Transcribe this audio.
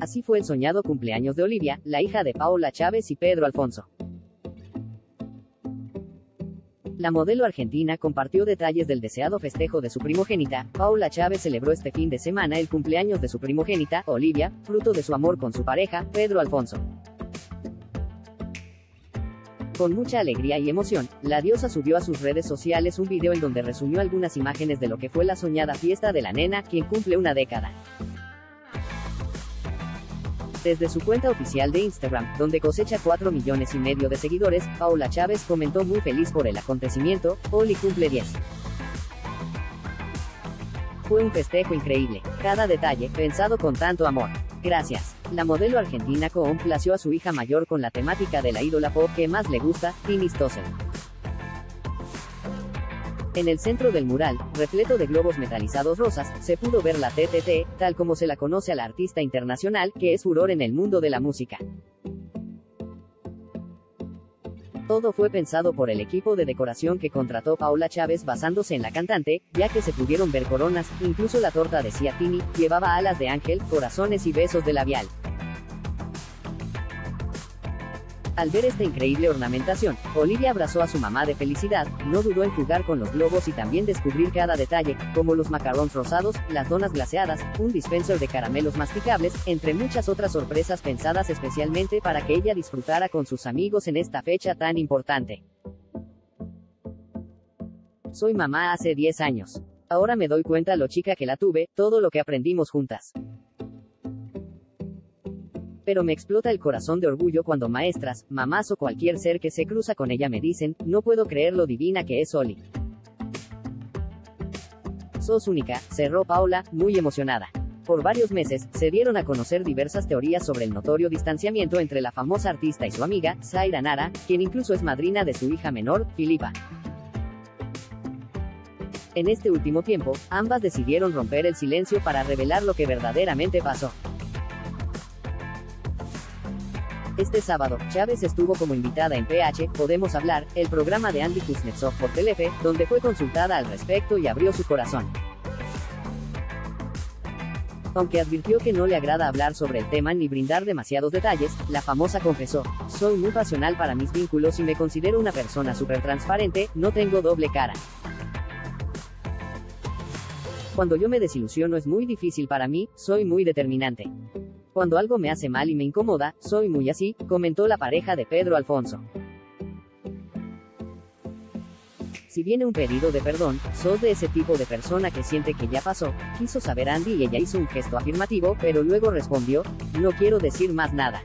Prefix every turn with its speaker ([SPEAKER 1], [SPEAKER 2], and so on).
[SPEAKER 1] Así fue el soñado cumpleaños de Olivia, la hija de Paola Chávez y Pedro Alfonso. La modelo argentina compartió detalles del deseado festejo de su primogénita. Paula Chávez celebró este fin de semana el cumpleaños de su primogénita, Olivia, fruto de su amor con su pareja, Pedro Alfonso. Con mucha alegría y emoción, la diosa subió a sus redes sociales un video en donde resumió algunas imágenes de lo que fue la soñada fiesta de la nena, quien cumple una década. Desde su cuenta oficial de Instagram, donde cosecha 4 millones y medio de seguidores, Paula Chávez comentó muy feliz por el acontecimiento, Oli cumple 10. Fue un festejo increíble, cada detalle, pensado con tanto amor. Gracias. La modelo argentina complació a su hija mayor con la temática de la ídola pop que más le gusta, Tini Stossel. En el centro del mural, repleto de globos metalizados rosas, se pudo ver la TTT, tal como se la conoce a la artista internacional, que es furor en el mundo de la música. Todo fue pensado por el equipo de decoración que contrató Paula Chávez basándose en la cantante, ya que se pudieron ver coronas, incluso la torta de Ciatini, llevaba alas de ángel, corazones y besos de labial. Al ver esta increíble ornamentación, Olivia abrazó a su mamá de felicidad, no dudó en jugar con los globos y también descubrir cada detalle, como los macarrones rosados, las donas glaseadas, un dispenser de caramelos masticables, entre muchas otras sorpresas pensadas especialmente para que ella disfrutara con sus amigos en esta fecha tan importante. Soy mamá hace 10 años. Ahora me doy cuenta lo chica que la tuve, todo lo que aprendimos juntas pero me explota el corazón de orgullo cuando maestras, mamás o cualquier ser que se cruza con ella me dicen, no puedo creer lo divina que es Oli. Sos única, cerró Paula, muy emocionada. Por varios meses, se dieron a conocer diversas teorías sobre el notorio distanciamiento entre la famosa artista y su amiga, Zaira Nara, quien incluso es madrina de su hija menor, Filipa. En este último tiempo, ambas decidieron romper el silencio para revelar lo que verdaderamente pasó. Este sábado, Chávez estuvo como invitada en PH, Podemos Hablar, el programa de Andy Kuznetsov por Telefe, donde fue consultada al respecto y abrió su corazón. Aunque advirtió que no le agrada hablar sobre el tema ni brindar demasiados detalles, la famosa confesó, soy muy pasional para mis vínculos y me considero una persona súper transparente, no tengo doble cara. Cuando yo me desilusiono es muy difícil para mí, soy muy determinante. Cuando algo me hace mal y me incomoda, soy muy así, comentó la pareja de Pedro Alfonso. Si viene un pedido de perdón, sos de ese tipo de persona que siente que ya pasó, quiso saber Andy y ella hizo un gesto afirmativo, pero luego respondió, no quiero decir más nada.